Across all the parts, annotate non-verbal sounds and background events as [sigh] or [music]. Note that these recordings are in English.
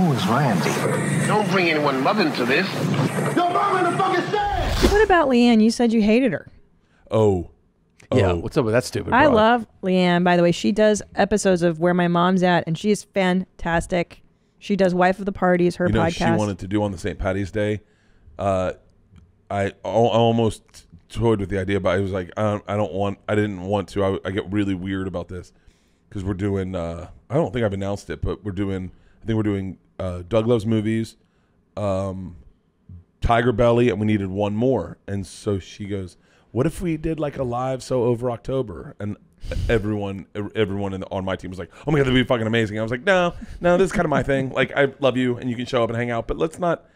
Who is Randy? Don't bring anyone love into this. Your mom in the fucking stand! What about LeeAnn? You said you hated her. Oh. Yeah, Oh. what's up with that stupid? I broad? love LeeAnn. By the way, she does episodes of Where My Mom's At, and she is fantastic. She does Wife of the Parties, her you know, podcast. she wanted to do on the St. Patty's Day. Uh, I, I almost toyed with the idea, but I was like, I don't, I don't want, I didn't want to. I, I get really weird about this because we're doing. Uh, I don't think I've announced it, but we're doing. I think we're doing uh, Doug Loves Movies, um, Tiger Belly, and we needed one more. And so she goes, "What if we did like a live so over October?" And everyone, everyone in the, on my team was like, "Oh my god, that'd be fucking amazing." I was like, "No, no, this is kind of my thing. Like, I love you, and you can show up and hang out, but let's not."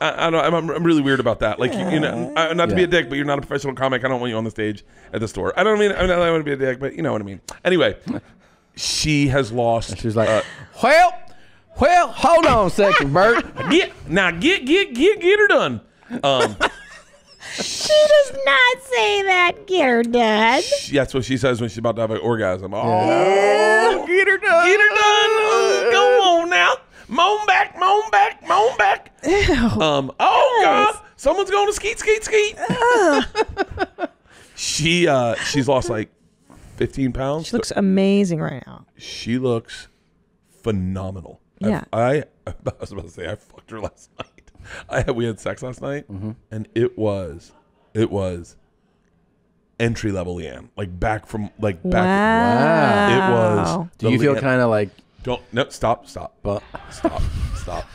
I, I don't. I'm, I'm really weird about that. Like, you, you know, I, not to be a dick, but you're not a professional comic. I don't want you on the stage at the store. I don't mean. I don't want to be a dick, but you know what I mean. Anyway, she has lost. She was like, uh, well, well, hold on a second, Bert. [laughs] get now, get get get get her done. Um, She does not say that. Get her done. she- that's what she says when she's about to have an orgasm. Oh, get her done. Get her done. Go on now. Moan back, moan back, moan back. Um. Oh God, someone's going to skeet, skeet, skeet. she uh she's lost like 15 pounds. She looks amazing right now. she looks phenomenal. I- Yeah. I, [laughs] I, was about to say I fucked her last night. [laughs] I had, we had sex last night, and it was it was entry level LeeAnn, like back from like back. Wow. It was. Do you feel kind of like, Don't no stop stop but stop stop.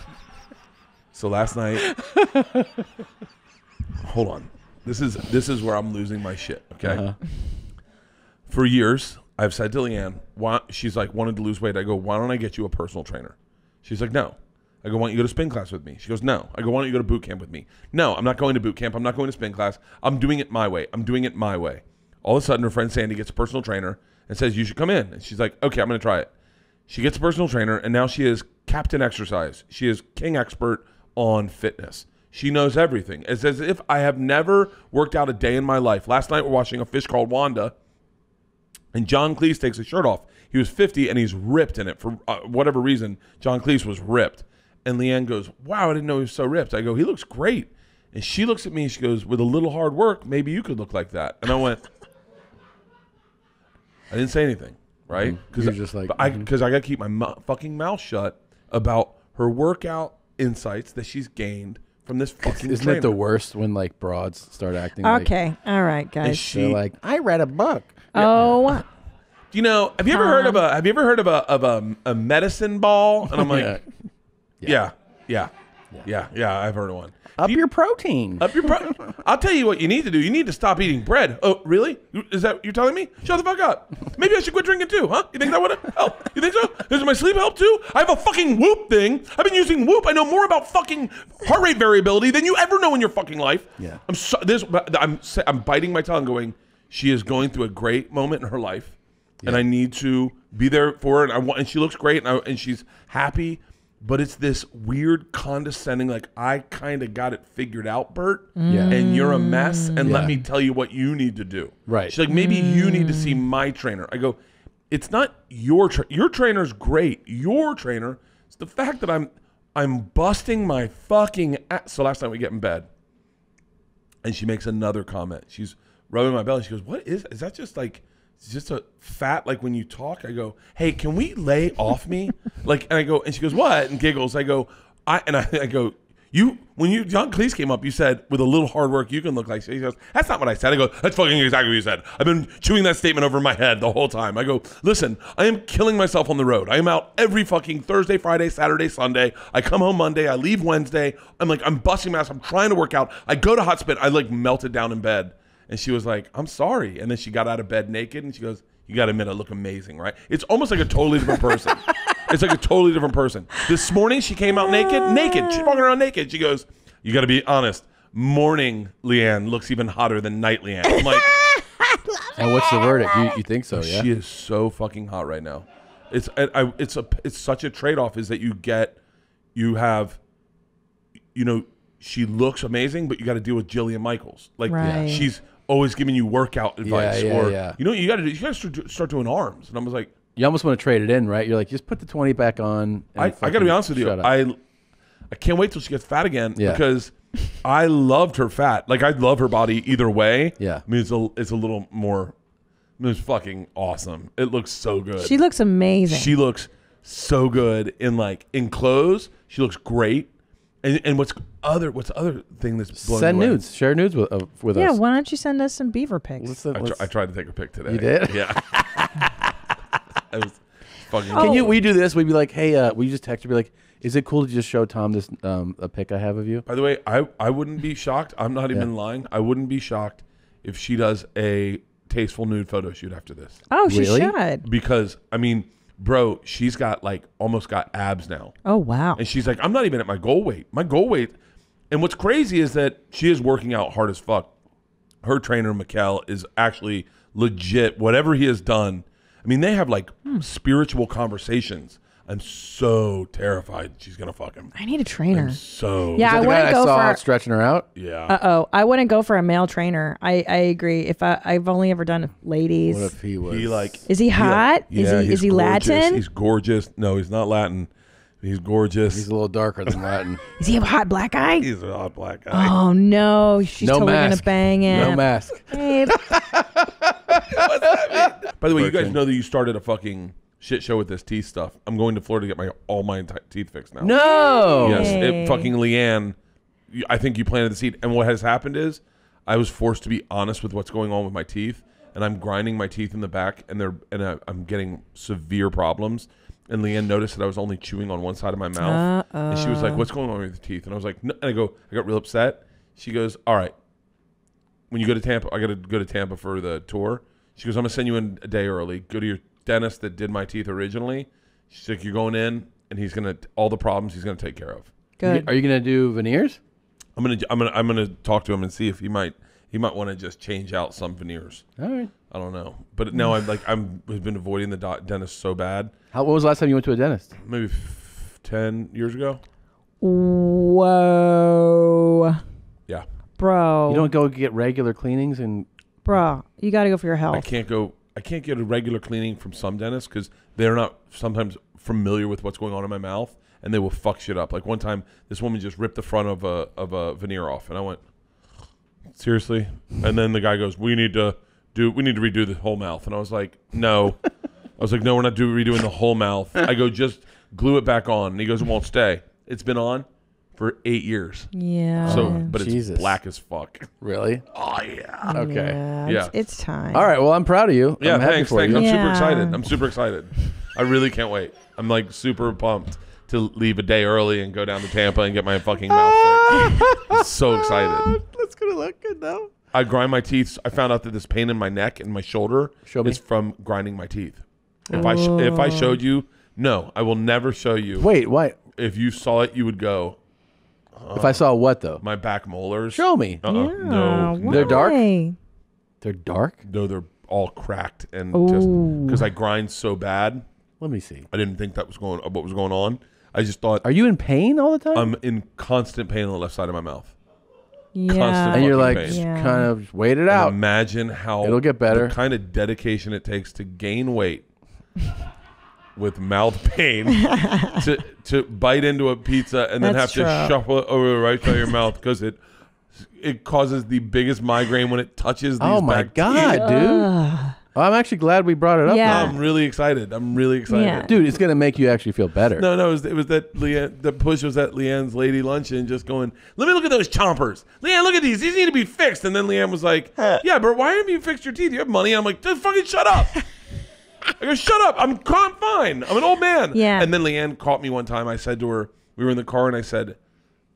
So last night, [laughs] hold on. This is this is where I'm losing my shit. Okay. Uh-huh. For years, I've said to LeeAnn, why, she's like wanted to lose weight. I go, why don't I get you a personal trainer? She's like, no. I go, why don't you go to spin class with me? She goes, no. I go, why don't you go to boot camp with me? No, I'm not going to boot camp. I'm not going to spin class. I'm doing it my way. I'm doing it my way. All of a sudden, her friend Sandy gets a personal trainer and says, you should come in. And she's like, okay, I'm going to try it. She gets a personal trainer, and now she is captain exercise. She is king expert on fitness. She knows everything. It's as if I have never worked out a day in my life. Last night, we're watching a fish called Wanda, and John Cleese takes his shirt off. He was 50 and he's ripped in it for uh, whatever reason. John Cleese was ripped. And LeeAnn goes, Wow, I didn't know he was so ripped. I go, He looks great. And she looks at me and she goes, With a little hard work, maybe you could look like that. And I went, [laughs] I didn't say anything, right? You're just like, I mhm. because I got to keep my mu- fucking mouth shut about her workout insights that she's gained from this fucking. isn't trainer. it the worst when like broads start acting? like, Okay. All right, guys. she, they're like, I read a book. oh, you know, have you ever heard of a have you ever heard of a of a, a medicine ball? And I'm [laughs] like, Yeah. yeah, yeah, yeah, yeah, I've heard of one. Up your protein. Up your pro- I'll tell you what you need to do. You need to stop eating bread. Oh, really? Is that what you're telling me? Shut the fuck up. Maybe I should quit drinking too, huh? You think that would help? Oh, you think so? Does my sleep help too? I have a fucking Whoop thing. I've been using Whoop. I know more about fucking heart rate variability than you ever know in your fucking life. Yeah. I'm so, this. I'm I'm biting my tongue, going. She is going through a great moment in her life, and I need to be there for her. And I want. And she looks great, and, I, and she's happy. But it's this weird condescending, like I kind of got it figured out, Bert Yeah. and you're a mess and let me tell you what you need to do Right. she's like maybe you need to see mm. my trainer i go it's not your tra- your trainer's great your trainer it's the fact that i'm i'm busting my fucking ass. so last night we get in bed and she makes another comment she's rubbing my belly she goes what is is that just like it's just a fat like when you talk i go hey can we lay off me [laughs] like and i go and she goes what and giggles i go i and i, I go you when you John Cleese came up, you said with a little hard work you can look like. He goes, "That's not what I said." I go, "That's fucking exactly what you said." I've been chewing that statement over my head the whole time. I go, "Listen, I am killing myself on the road. I am out every fucking Thursday, Friday, Saturday, Sunday. I come home Monday. I leave Wednesday. I'm like, I'm busting my ass. I'm trying to work out. I go to hot spit. I like melted down in bed." And she was like, "I'm sorry." And then she got out of bed naked, and she goes, "You got to admit, I look amazing, right?" It's almost like a totally different person. [laughs] It's like a totally different person. This morning she came out naked, naked. She's walking around naked. She goes, "You got to be honest. Morning LeeAnn looks even hotter than night LeeAnn." I'm like, [laughs] And what's the verdict? You, you think so? Yeah. she is so fucking hot right now. It's I, I, it's a it's such a trade off is that you get you have you know she looks amazing, but you got to deal with Jillian Michaels. Like Right. she's always giving you workout advice, yeah, or yeah. you know you got to do. You got to start, start doing arms, and I was like, You almost want to trade it in, right? You're like, just put the twenty back on. and I, I got to be honest with you. up. I I can't wait till she gets fat again Yeah. because I loved her fat. Like I love her body either way. Yeah. I mean it's a it's a little more. It's fucking awesome. It looks so good. She looks amazing. She looks so good in like in clothes. She looks great. And and what's other what's the other thing that's blowing Send me away? nudes. Share nudes with, uh, with yeah, us. why don't you send us some beaver pics? Let's, I, tr- let's- I tried to take a pic today. You did? Yeah. [laughs] [laughs] I was fucking. Can you? We do this. We'd be like, hey, uh, we just text you. Be like, is it cool to just show Tom this um, a pic I have of you? By the way, I, I wouldn't be shocked. I'm not even lying. I wouldn't be shocked if she does a tasteful nude photo shoot after this. oh, she Really? should. Because I mean, bro, she's got like almost got abs now. Oh wow. And she's like, I'm not even at my goal weight. My goal weight. And what's crazy is that she is working out hard as fuck. Her trainer, Mikkel, is actually legit. Whatever he has done, I mean, they have like hmm. spiritual conversations. I'm so terrified she's gonna fuck him. I need a trainer. So Yeah, I the wouldn't guy I go saw for. stretching her out. yeah. Uh oh, I wouldn't go for a male trainer. I, I agree. If I I've only ever done ladies. What if he was? He like Is he hot? Is Yeah, he- he's is he gorgeous. Latin? He's gorgeous. No, he's not Latin. He's gorgeous. He's a little darker than Latin. [laughs] Is he a hot black guy? He's a hot black guy. Oh no, she's no totally mask. gonna bang it. No mask. Babe. [laughs] By the way, you guys know that you started a fucking shit show with this teeth stuff. I'm going to Florida to get my all my enti- teeth fixed now. No. Yes, it, fucking LeeAnn. you- I think you planted the seed. And what has happened is, I was forced to be honest with what's going on with my teeth, and I'm grinding my teeth in the back, and they're and I, I'm getting severe problems. And LeeAnn noticed that I was only chewing on one side of my mouth, and she was like, "What's going on with your teeth?" And I was like, no. and I go, I got real upset. She goes, "All right, when you go to Tampa, I got to go to Tampa for the tour." She goes, "I'm gonna send you in a day early. Go to your dentist that did my teeth originally." She's like, "You're going in, and he's gonna all the problems he's gonna take care of." Good. Are you gonna do veneers? I'm gonna I'm gonna I'm gonna talk to him and see if he might he might want to just change out some veneers. All right. I don't know, but now I'm like I'm have been avoiding the doc- dentist so bad. How? When was the last time you went to a dentist? Maybe f- ten years ago. Whoa, Yeah, bro. You don't go get regular cleanings and bro. You got to go for your health. I can't go. I can't get a regular cleaning from some dentists because they're not sometimes familiar with what's going on in my mouth, and they will fuck shit up. Like one time, this woman just ripped the front of a of a veneer off, and I went, seriously. And then the guy goes, "We need to do. We need to redo the whole mouth." And I was like, "No." I was like, "No, we're not do, redoing the whole mouth." I go, "Just glue it back on." And he goes, "It won't stay. It's been on for eight years." Yeah. So, oh, but it's Jesus. black as fuck. really. Oh yeah. Okay. Yeah. Yeah. It's, it's time. All right. Well, I'm proud of you. Yeah, I'm happy thanks. for thanks. you. I'm super Yeah. excited. I'm super excited. I really can't wait. I'm like super pumped to leave a day early and go down to Tampa and get my fucking mouth fixed. [laughs] I'm so excited. That's gonna look good though. I grind my teeth. I found out that this pain in my neck and my shoulder Show me. is from grinding my teeth. If I sh- if I oh. showed you, no, I will never show you. Wait, what? If you saw it, you would go. If I saw what though? My back molars. Show me. Uh-uh. Yeah, No, why? They're dark? They're dark. no, they're all cracked and Ooh. just because I grind so bad, Let me see. I didn't think that was going. What was going on? I just thought Are you in pain all the time? I'm in constant pain on the left side of my mouth. Yeah. Constant and you're like, pain. Yeah. kind of just wait it And out. imagine how It'll get better. The kind of dedication it takes to gain weight with mouth pain [laughs] to to bite into a pizza and then That's have to true. shuffle it over the right side of your mouth because it it causes the biggest migraine when it touches oh these oh my back god, teeth. dude! I'm actually glad we brought it up. Yeah. now. I'm really excited. I'm really excited. Yeah. dude. It's gonna make you actually feel better. No, no, it was, it was that LeeAnn, the push was at LeeAnn's lady luncheon, just going, let me look at those chompers. LeeAnn, look at these. These need to be fixed. And then LeeAnn was like, [laughs] yeah, but why haven't you fixed your teeth? You have money. I'm like, just fucking shut up. [laughs] I go, shut up. I'm calm, fine. I'm an old man. Yeah. And then LeeAnn caught me one time. I said to her, we were in the car, and I said,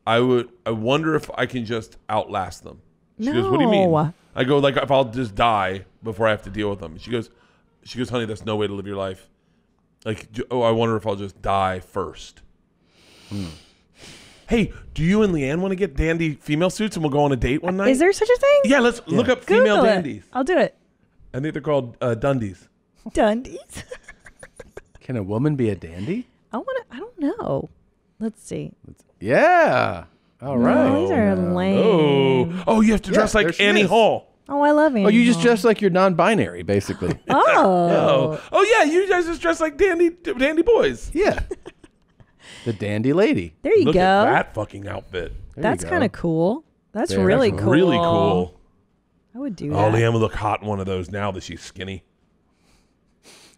I would, I wonder if I can just outlast them. She goes, what do you mean? I go, like, if I'll just die before I have to deal with them. She goes, she goes, honey, that's no way to live your life. Like, oh, I wonder if I'll just die first. Hmm. Hey, do you and LeeAnn want to get dandy female suits and we'll go on a date one night? Is there such a thing? Yeah, let's look up female Google it. dandies. I'll do it. I think they're called uh, Dundies. Dundies. [laughs] Can a woman be a dandy? I want to. I don't know. Let's see. Yeah. All right. These are Uh, lame. Oh, oh, you have to dress there like Annie is. Hall. Oh, I love Andy. Oh, you just dress like you're non-binary, basically. [laughs] Oh. Oh, oh yeah, you guys just dress like dandy, dandy boys. yeah. The dandy lady. There you Look go. at that fucking outfit. There That's kind of cool. That's There, really That's cool. Really cool. I would do Oh, that. LeeAnn would look hot in one of those now that she's skinny.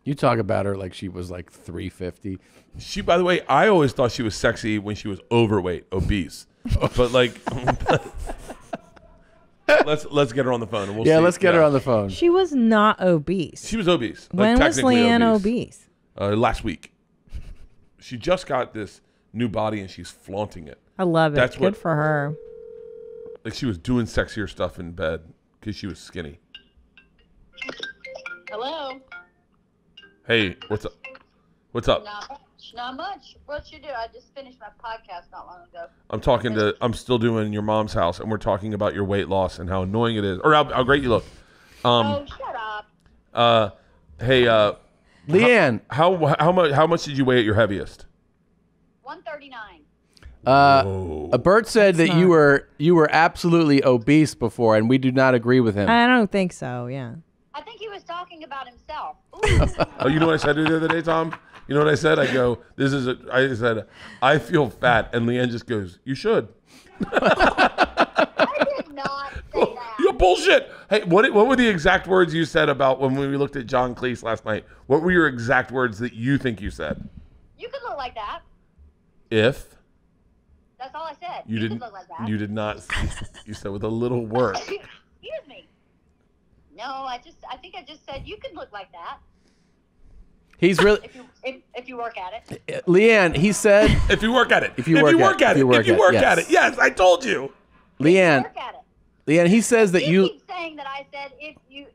You talk about her like she was like 350. She, by the way, I always thought she was sexy when she was overweight, obese. [laughs] but like, [laughs] let's let's get her on the phone and we'll yeah, see. let's get her on the phone. She was not obese. She was obese. like, when was technically LeeAnn obese? Uh, last week. She just got this new body and she's flaunting it. I love it. That's Good what- for her. Like she was doing sexier stuff in bed because she was skinny. Hey, what's up? What's up? Not much. Not much. What you do? I just finished my podcast not long ago. I'm talking to. I'm still doing your mom's house, and we're talking about your weight loss and how annoying it is, or how, how great you look. Um. oh, shut up. Uh. Hey. Uh. LeeAnn, How how much how much did you weigh at your heaviest? 139. uh, Whoa. uh, Bert said that you were you were absolutely obese before, and we do not agree with him. I don't think so. Yeah. I think he was talking about himself. [laughs] Oh, you know what I said to the other day, Tom? You know what I said? I go, this is a. I said, I feel fat, and LeeAnn just goes, you should. I did not say that. You bullshit. Hey, what what were the exact words you said about when we looked at John Cleese last night? What were your exact words that you think you said? You could look like that. If That's all I said. you could didn't, look like that. you did not. You said with a little work. [laughs] Excuse me. No, I just. I think I just said you could look like that He's [laughs] really if you if, if you work at it. Eh, eh, LeeAnn. He said, [laughs] If you work at it. If you work at- at if it. you work if you at- work yes. at it. Yes, I told you. LeeAnn, Work at it. LeeAnn. He says that You you. keep saying that I said if you,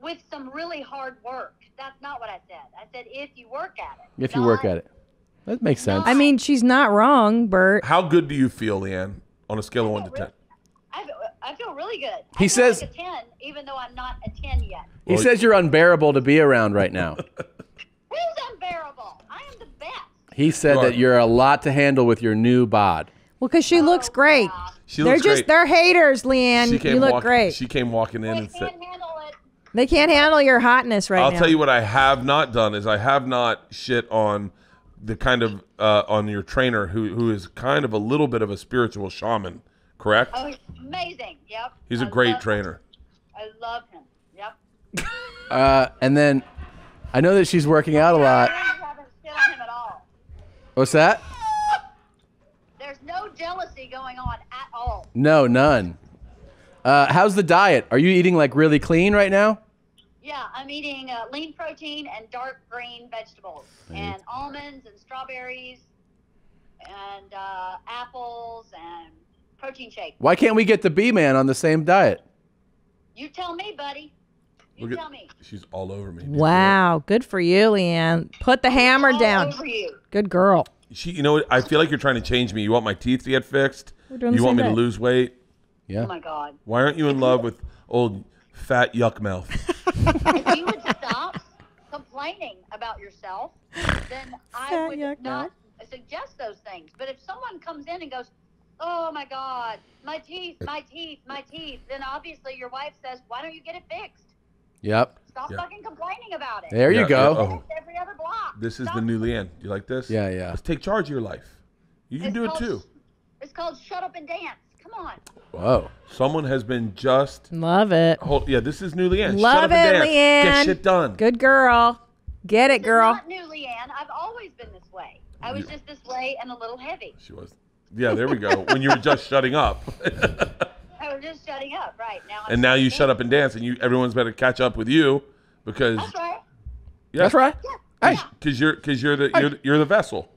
with some really hard work. That's not what I said. I said if you work at it. If you work at it, that makes sense. I mean, she's not wrong, Bert. How good do you feel, LeeAnn, on a scale of one to ten? I, I feel really good. He I feel says- like a ten, even though I'm not a ten yet. he says you're unbearable to be around right now. [laughs] Who's unbearable? I am the best. He said You that you're a lot to handle with your new bod. Well, because she looks Oh, great. wow. She they're looks just great. they're haters, LeeAnn. She You look walk- great. She came walking in I and said, can't handle it. they can't handle your hotness right I'll now. tell you what I have not done is I have not shit on the kind of uh, on your trainer who who is kind of a little bit of a spiritual shaman, correct? Oh, he's amazing. Yep. He's a I great love- trainer. I love him. Yep. [laughs] Uh, and then I know that she's working out a lot. I haven't on him at all. What's that? There's no jealousy going on at all. No, none. Uh, how's the diet? Are you eating like really clean right now? Yeah, I'm eating uh, lean protein and dark green vegetables, and almonds and strawberries, protein shake. Why can't we get the B man on the same diet? You tell me, buddy. You Look tell at me. she's all over me. wow, good for you, LeeAnn. Put the hammer All down. over you. Good girl. She, you know, what? I feel like you're trying to change me. You want my teeth to get fixed. We're doing the You want me same to lose weight. Yeah. Oh my God. Why aren't you in love with old fat yuck mouth? [laughs] if you would stop complaining about yourself, then I Fat would yuck not suggest those things. But if someone comes in and goes, "Oh my God, my teeth, my teeth, my teeth," then obviously your wife says, "Why don't you get it fixed? Yep. Stop Yeah. fucking complaining about it." There Yeah, you go. yeah, oh. Every other block. This is Stop. the new LeeAnn. Do you like this? Yeah, yeah. Let's take charge of your life. You can It's do it too. It's called "Shut Up and Dance." Come on. Whoa. Someone has been just. Love it. Hold, yeah, this is new LeeAnn. Shut Love up and it, dance. LeeAnn. Get shit done. Good girl. Get it, This is girl. Not new, LeeAnn. I've always been this way. I was You- just this way and a little heavy. She was. Yeah, there we go. when you were just [laughs] shutting up, I was just shutting up. Right now. I'm and now you shutting shut up and dance, and you everyone's better catch up with you because That's right. yeah, That's right. Hey. Because you're because you're the you're, the- you're the vessel.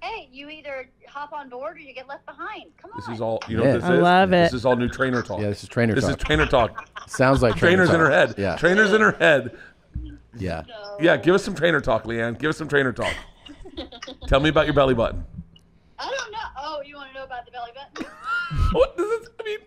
Hey, you either hop on board or you get left behind. Come on. This is all you know. Yeah. What this I is? love This it. is all new trainer talk. Yeah, this is trainer talk. This talk. is trainer talk. Sounds like trainer Trainers in her head. Yeah. Trainers in her head. Yeah. Yeah, give us some trainer talk, LeeAnn. Give us some trainer talk. [laughs] Tell me about your belly button. I don't know. Oh, you want to know about the belly button? [laughs] What does this I mean?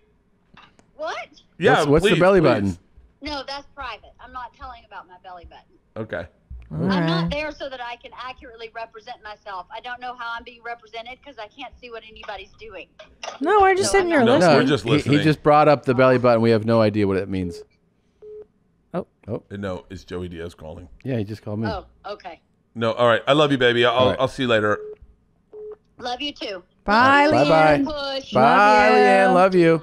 what? Yeah. What's, what's please, the belly please. button? No, that's private. I'm not telling about my belly button. Okay. I'm Alright. not there so that I can accurately represent myself. I don't know how I'm being represented because I can't see what anybody's doing. No, we're just No, sitting I'm here not. No, listening. we're just he- He, just brought up the belly button. We have no idea what it means. Oh. Oh. Uh, no, it's Joey Diaz calling. Yeah, he just called me. Oh, okay. No, all right. I love you, baby. I'll, All right. I'll see you later. Love you too. Bye, Bye, LeeAnn. bye. Push. Bye, you. LeeAnn. Love you.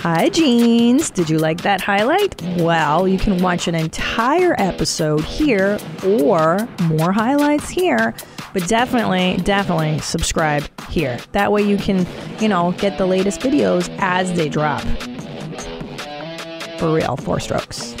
Hi, Jeans. Did you like that highlight? Well, you can watch an entire episode here or more highlights here, but definitely, definitely subscribe here. That way you can, you know, get the latest videos as they drop. For real, four strokes.